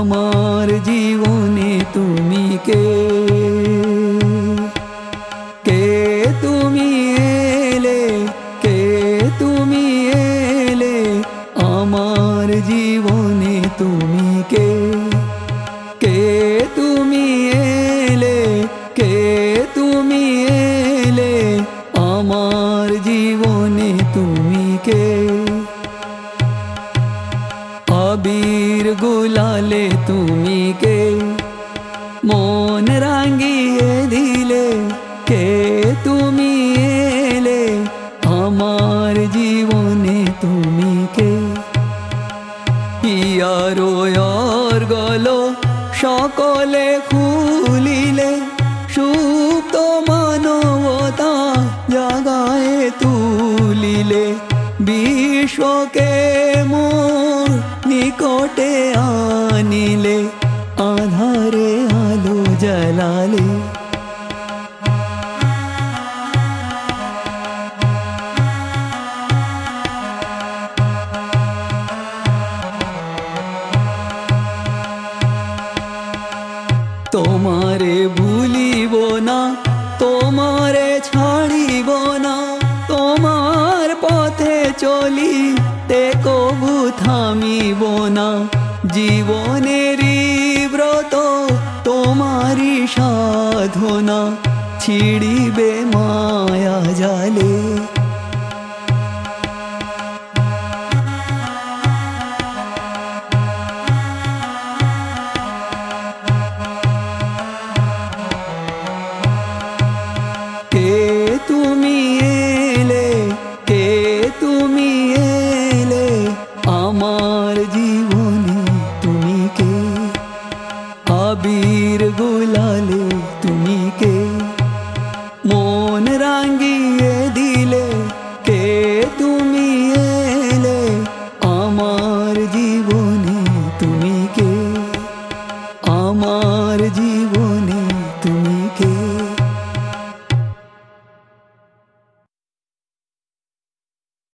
আমার জীবনে তুমি কে? কে তুমি এলে? কে তুমি এলে? আমার জীবনে তুমি কে? কে তুমি এলে? কে তুমি এলে? আমার জীবনে তুমি কে? গুলালে তুমি কে মন রাঙ্গিয়ে দিলে কে তুমি এলে আমার জীবনে তুমি কে ইয়ারো ইয়ার গলো সকলে খুলিলে সুপ্ত মানবতা জাগায় তুলিলে বিশ্বকে মোর আলো জ্বালালে তোমারে ভুলিব না, তোমারে ছাড়িব না, তোমার পথে চলি তে কবু থামিব না সাধনা ছিড়িবে মায়া জালে। তুমি এলে আমার জীবন वीर गुलाले तुम्ही के। मोन रांगिये दिले के तुम्ही এলে আমার জীবনে তুমি কে আমার